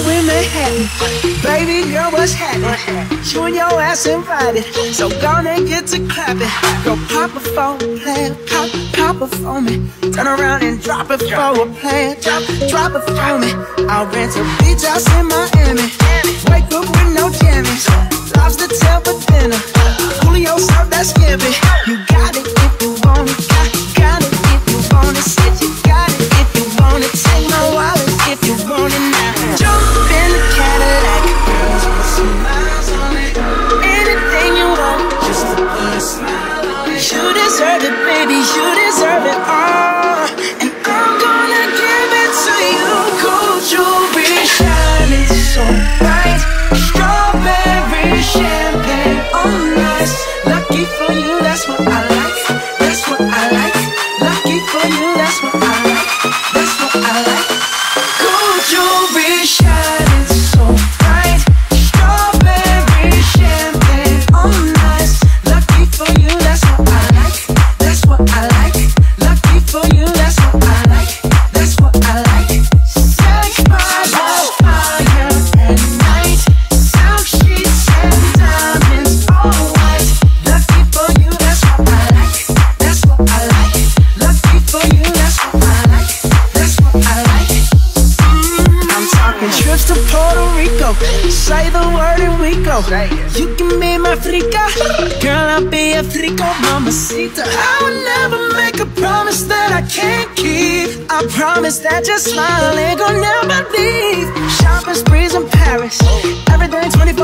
in Manhattan. Baby girl, what's happening? You and your ass invited. So gone and get to clapping. Go pop a phone, play pop, pop a for me. Turn around and drop it for a plan. Drop, drop it for me. I'll rent a beach house in Miami. Baby, you deserve it all. And I'm gonna give it to you. Gold jewelry shining so bright? Strawberry champagne Lucky for you, that's what I like. That's what I like. Lucky the word and we go. You can be my freaka, girl, I'll be a freako, mamacita. I would never make a promise that I can't keep. I promise that your smile ain't gonna never leave. Shopping sprees in Paris, everything 24